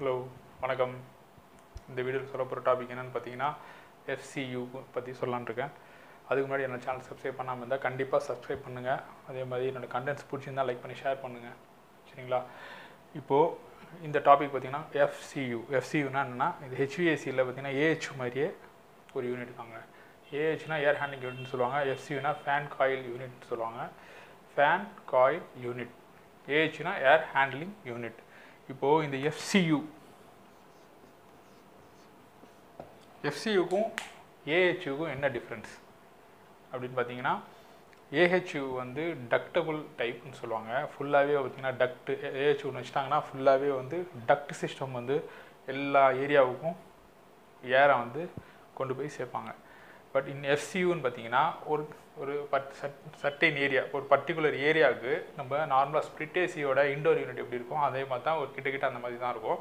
Hello வணக்கம். இந்த வீடியோவில் சொல்ல போகிற டாபிக் என்னென்னு பார்த்தீங்கன்னா எஃப்சியூ பற்றி சொல்லலான்னு இருக்கேன். அதுக்கு முன்னாடி என்னோடய சேனல் சப்ஸ்கிரைப் பண்ணாமல் இருந்தால் கண்டிப்பாக சப்ஸ்கிரைப் பண்ணுங்கள் அதே மாதிரி என்னோட கண்டென்ட்ஸ் பிடிச்சிருந்தா லைக் பண்ணி ஷேர் பண்ணுங்கள் சரிங்களா? இப்போது இந்த டாபிக் பார்த்தீங்கன்னா எஃப்சியூ எஃப்சியூனா என்னென்னா இந்த ஹெச்விஏசியில் பார்த்தீங்கன்னா ஏஹெச் மாதிரியே ஒரு யூனிட் இருக்காங்க ஏஹெச்னா ஏர் ஹேண்டிங் யூனிட்னு சொல்லுவாங்க. எஃப்சியூனா ஃபேன் காயில் யூனிட்னு சொல்லுவாங்க. ஃபேன் காயில் யூனிட் ஏஹெச்னா ஏர் ஹேண்ட்லிங் யூனிட் இப்போது இந்த எஃப்சியு எஃப்சியூக்கும் ஏஹெச்யூக்கும் என்ன டிஃப்ரென்ஸ் அப்படின்னு பார்த்தீங்கன்னா ஏஹெச்யூ வந்து டக்டபுள் டைப்னு சொல்லுவாங்க. ஃபுல்லாகவே பார்த்தீங்கன்னா டக்ட் ஏஹெச்யூன்னு வச்சுட்டாங்கன்னா ஃபுல்லாகவே வந்து டக்ட் சிஸ்டம் வந்து எல்லா ஏரியாவுக்கும் ஏரை வந்து கொண்டு போய் சேர்ப்பாங்க. பட் இன் எஃப்சியூன்னு பார்த்தீங்கன்னா ஒரு ஒரு பட் சட் சர்டைன் ஏரியா ஒரு பர்டிகுலர் ஏரியாவுக்கு நம்ம நார்மலாக ஸ்ப்ளிட் ஏசியோட இண்டோர் யூனிட் எப்படி இருக்கும் அதே மாதிரி தான் ஒரு கிட்ட கிட்ட அந்த மாதிரி தான் இருக்கும்.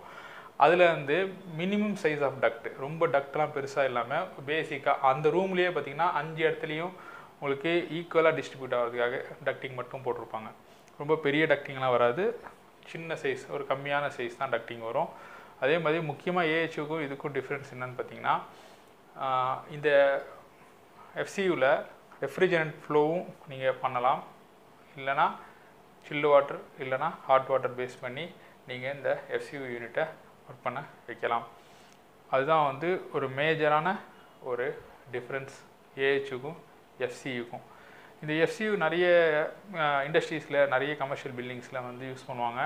அதில் வந்து மினிமம் சைஸ் ஆஃப் டக்ட் ரொம்ப டக்ட்லாம் பெருசாக இல்லாமல் பேசிக்காக அந்த ரூம்லேயே பார்த்தீங்கன்னா அஞ்சு இடத்துலையும் உங்களுக்கு ஈக்குவலாக டிஸ்ட்ரிபியூட் ஆகிறதுக்காக டக்டிங் மட்டும் போட்டிருப்பாங்க. ரொம்ப பெரிய டக்டிங்லாம் வராது. சின்ன சைஸ் ஒரு கம்மியான சைஸ் தான் டக்டிங் வரும். அதே மாதிரி முக்கியமாக ஏஹெச்சுக்கும் இதுக்கும் டிஃப்ரென்ஸ் என்னென்னு பார்த்தீங்கன்னா இந்த எஃப்சியூவில் ரெஃப்ரிஜரண்ட் ஃப்ளோவும் நீங்கள் பண்ணலாம். இல்லைனா சில்லு வாட்டர் இல்லைனா ஹாட் வாட்டர் பேஸ் பண்ணி நீங்கள் இந்த எஃப்சியூ யூனிட்டை ஒர்க் பண்ண வைக்கலாம். அதுதான் வந்து ஒரு மேஜரான ஒரு டிஃப்ரென்ஸ் ஏஹெச்சுக்கும் எஃப்சியுக்கும் இந்த எஃப்சியு நிறைய இண்டஸ்ட்ரீஸில் நிறைய கமர்ஷியல் பில்டிங்ஸில் வந்து யூஸ் பண்ணுவாங்க.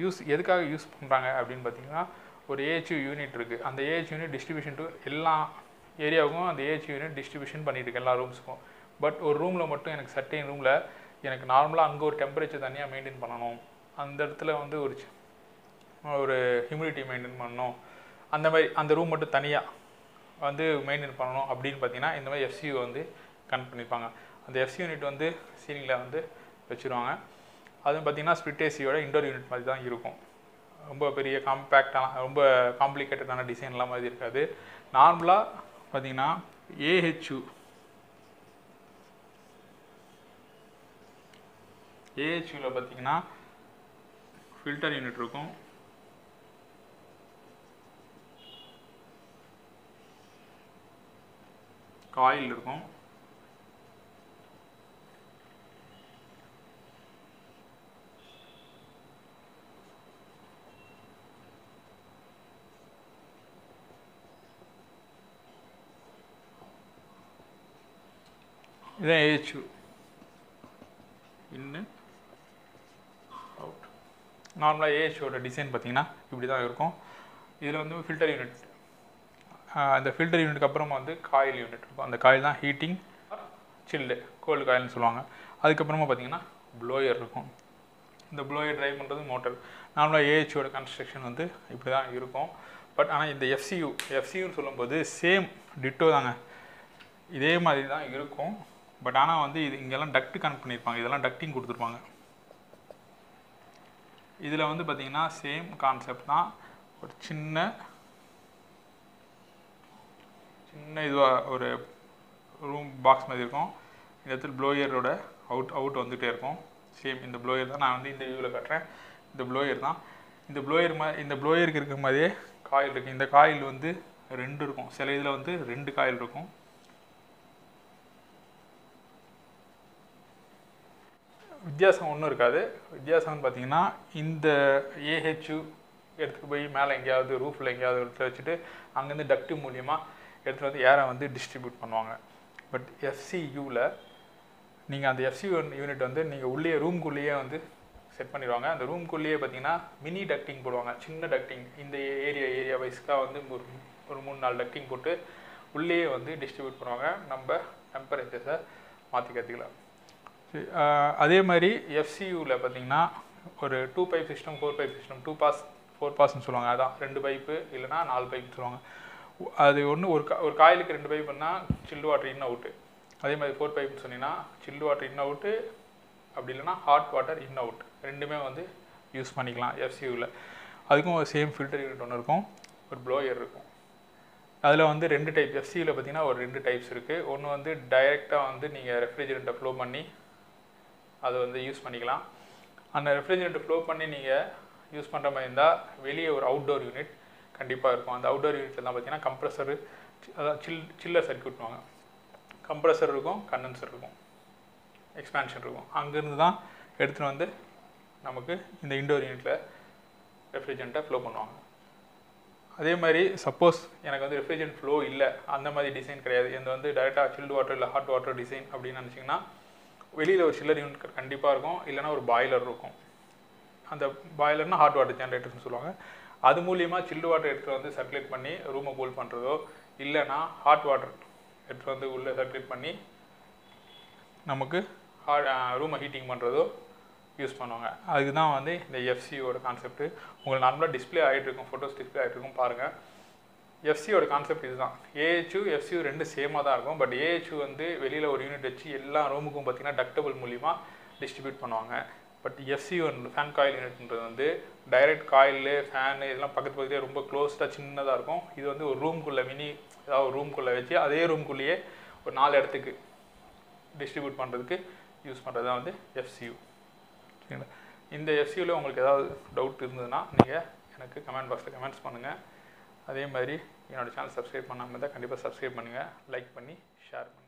யூஸ் எதுக்காக யூஸ் பண்ணுறாங்க அப்படின்னு பார்த்தீங்கன்னா ஒரு ஏஹெச்யூ யூனிட் இருக்குது அந்த ஏஹெச் யூனிட் டிஸ்ட்ரிபியூஷன் டு எல்லா ஏரியாவுக்கும் அந்த ஏஹெச் யூனிட் டிஸ்ட்ரிபியூஷன் பண்ணிட்டு எல்லா ரூம்ஸுக்கும் பட் ஒரு ரூமில் மட்டும் எனக்கு சர்டைன் ரூமில் எனக்கு நார்மலாக அங்கே ஒரு டெம்பரேச்சர் தனியாக மெயின்டைன் பண்ணணும். அந்த இடத்துல வந்து ஒரு ஒரு ஹியூமிடிட்டி மெயின்டைன் பண்ணணும். அந்த மாதிரி அந்த ரூம் மட்டும் தனியாக வந்து மெயின்டைன் பண்ணணும் அப்படின்னு பார்த்தீங்கன்னா இந்த மாதிரி எஃப்சியூ வந்து கனெக்ட் பண்ணியிருப்பாங்க அந்த எஃப்சி யூனிட் வந்து சீலிங்கில் வந்து வச்சுருவாங்க. அதுவும் பார்த்தீங்கன்னா ஸ்பிட் ஏசியோட இண்டோர் யூனிட் மாதிரி தான் இருக்கும். ரொம்ப பெரிய காம்பேக்டான ரொம்ப காம்ப்ளிகேட்டடான டிசைன்லாம் மாதிரி இருக்காது. நார்மலாக பார்த்தீங்கன்னா ஏஹெச்யூ ஏஹெச்யூவில் பார்த்தீங்கன்னா ஃபில்டர் யூனிட் இருக்கும். காயில் இருக்கும். இதான் ஏஹெச்யூ இன்னு அவுட் நார்மலாக ஏஹெச்ஓட டிசைன் பார்த்தீங்கன்னா இப்படி தான் இருக்கும். இதில் வந்து ஃபில்டர் யூனிட் அந்த ஃபில்டர் யூனிட்க்கு அப்புறமா வந்து காயில் யூனிட் இருக்கும். அந்த காயில் தான் ஹீட்டிங் சில்லு கோல்டு காயில்னு சொல்லுவாங்க. அதுக்கப்புறமா பார்த்தீங்கன்னா ப்ளோயர் இருக்கும். இந்த ப்ளோயர் ட்ரைவ் பண்ணுறது மோட்டர் நார்மலாக ஏஹெச்சோட கன்ஸ்ட்ரக்ஷன் வந்து இப்படி தான் இருக்கும். பட் ஆனால் இந்த எஃப்சியூ எஃப்சியூன்னு சொல்லும்போது சேம் டிட்டோ தாங்க. இதே மாதிரி தான் இருக்கும். பட் ஆனால் வந்து இது இங்கெல்லாம் டக்ட் கனெக்ட் பண்ணியிருப்பாங்க இதெல்லாம் டக்டிங் கொடுத்துருப்பாங்க. இதில் வந்து பார்த்திங்கன்னா சேம் கான்செப்ட் தான். ஒரு சின்ன சின்ன இதுவாக ஒரு ரூம் பாக்ஸ் மாதிரி இருக்கும். இந்த இடத்துல ப்ளோயரோட அவுட் அவுட் வந்துகிட்டே இருக்கும். சேம் இந்த ப்ளோயர் தான். நான் வந்து இந்த வியூவில் கட்டுறேன். இந்த ப்ளோயர் தான். இந்த ப்ளோயர் மா இந்த ப்ளோயருக்கு இருக்க மாதிரியே காயில் இருக்குது இந்த காயில் வந்து ரெண்டு இருக்கும். சில இதில் வந்து ரெண்டு காயில் இருக்கும். வித்தியாசம் ஒன்றும் இருக்காது. வித்தியாசம்னு பார்த்தீங்கன்னா இந்த ஏஹெச்யூ எடுத்துகிட்டு போய் மேலே எங்கேயாவது ரூஃபில் எங்கேயாவது எடுத்து வச்சுட்டு அங்கேருந்து டக்டு மூலியமாக எடுத்துகிட்டு வந்து ஏரை வந்து டிஸ்ட்ரிபியூட் பண்ணுவாங்க. பட் எஃப்சியூவில் நீங்கள் அந்த எஃப்சி யூனிட் வந்து நீங்கள் உள்ளே ரூம்குள்ளேயே வந்து செட் பண்ணிடுவாங்க. அந்த ரூம்குள்ளேயே பார்த்தீங்கன்னா மினி டக்டிங் போடுவாங்க. சின்ன டக்டிங் இந்த ஏரியா ஏரியா வைஸ்க்காக வந்து ஒரு ஒரு மூணு நாலு டக்டிங் போட்டு உள்ளேயே வந்து டிஸ்ட்ரிபியூட் பண்ணுவாங்க. நம்ம டெம்பரேச்சர்ஸை மாற்றி கற்றுக்கலாம் அதே மாதிரி எஃப்சியூவில் பார்த்தீங்கன்னா ஒரு two pipe system four pipe system two pass four பாஸ்ன்னு சொல்லுவாங்க. அதான் ரெண்டு பைப்பு இல்லைன்னா நாலு பைப்னு சொல்லுவாங்க. அது ஒன்று ஒரு கா- ஒரு காயிலுக்கு ரெண்டு பைப்புன்னா சில்லு வாட்டர் இன் அவுட்டு அதே மாதிரி ஃபோர் பைப்னு சொன்னீங்கன்னா சில்லு வாட்டர் இன் அவுட்டு அப்படி இல்லைன்னா ஹாட் வாட்டர் இன் அவுட் ரெண்டுமே வந்து யூஸ் பண்ணிக்கலாம் எஃப்சியூவில் அதுக்கும் ஒரு சேம் ஃபில்டர் யூனிட் ஒன்று இருக்கும். ஒரு ப்ளோயர் இருக்கும். அதில் வந்து ரெண்டு டைப் எஃப்சியில் பார்த்தீங்கன்னா ஒரு ரெண்டு டைப்ஸ் இருக்குது ஒன்று வந்து டைரெக்டாக வந்து நீங்கள் ரெஃப்ரிஜரண்ட்டை ஃப்ளோ பண்ணி அதை வந்து யூஸ் பண்ணிக்கலாம். அந்த ரெஃப்ரிஜரேட்டர் ஃப்ளோ பண்ணி நீங்கள் யூஸ் பண்ணுற மாதிரி இருந்தால் வெளியே ஒரு அவுட்டோர் யூனிட் கண்டிப்பாக இருக்கும். அந்த அவுட்டோர் யூனிட்லாம் பார்த்தீங்கன்னா கம்ப்ரஸரு அதாவது சில் சில்லர் சர்க்கியூட்வாங்க கம்ப்ரஸர் இருக்கும் கண்டென்சர் இருக்கும். எக்ஸ்பேன்ஷன் இருக்கும். அங்கேருந்து தான் எடுத்துகிட்டு வந்து நமக்கு இந்த இண்டோர் யூனிட்டில் ரெஃப்ரிஜரண்ட்டை ஃப்ளோ பண்ணுவாங்க. அதே மாதிரி சப்போஸ் எனக்கு வந்து ரெஃப்ரிஜரண்ட் ஃப்ளோ இல்லை அந்த மாதிரி டிசைன் கிடையாது. இது வந்து டேரெக்டாக சில்டு வாட்டர் இல்லை ஹாட் வாட்டர் டிசைன் அப்படின்னு நினச்சிங்கன்னா வெளியில் ஒரு சில்லர் யூனிட் கண்டிப்பாக இருக்கும். இல்லைன்னா ஒரு பாய்லர் இருக்கும். அந்த பாய்லர்னால் ஹாட் வாட்டர் ஜென்ரேட்டர்னு சொல்லுவாங்க. அது மூலியமாக சில்டு வாட்டர் எடுத்துகிட்டு வந்து சர்க்குலேட் பண்ணி ரூமை கூல் பண்ணுறதோ இல்லைனா ஹாட் வாட்டர் எடுத்துகிட்டு வந்து உள்ளே சர்க்குலேட் பண்ணி நமக்கு ரூமை ஹீட்டிங் பண்ணுறதோ யூஸ் பண்ணுவாங்க. அதுக்கு தான் வந்து இந்த எஃப்சியோட கான்செப்ட் உங்களுக்கு நார்மலாக டிஸ்பிளே ஆகிட்டு இருக்கும். ஃபோட்டோஸ் டிஸ்பிளே ஆகிட்டு இருக்கும். பாருங்கள் எஃப்சியோட கான்செப்ட் இதுதான். ஏஹெச்யூ எஃப்சியூ ரெண்டு சேமாக தான் இருக்கும். பட் ஏஹெச்யூ வந்து வெளியில் ஒரு யூனிட் வச்சு எல்லா ரூமுக்கும் பார்த்தீங்கன்னா டக்டபிள் மூலிமா டிஸ்ட்ரிபியூட் பண்ணுவாங்க. பட் எஃப்சியூ ஃபேன் காயில் யூனிட்ன்றது வந்து டைரக்ட் காயில் ஃபேனு இதெல்லாம் பக்கத்து பக்கத்துலேயே ரொம்ப க்ளோஸ்டாக சின்னதாக இருக்கும். இது வந்து ஒரு ரூம்குள்ளே மினி ஏதாவது ஒரு ரூம்குள்ளே வச்சு அதே ரூம்குள்ளேயே ஒரு நாலு இடத்துக்கு டிஸ்ட்ரிபியூட் பண்ணுறதுக்கு யூஸ் பண்ணுறது தான் வந்து எஃப்சியூ சரிங்களா? இந்த எஃப்சியூவில் உங்களுக்கு ஏதாவது டவுட் இருந்ததுன்னா நீங்கள் எனக்கு கமெண்ட் பாக்ஸில் கமெண்ட்ஸ் பண்ணுங்கள் அதே மாதிரி என்னோடய சேனல் சப்ஸ்கிரைப் பண்ணாமல் தான் கண்டிப்பாக சப்ஸ்கிரைப் பண்ணுங்கள் லைக் பண்ணி ஷேர் பண்ணுங்கள்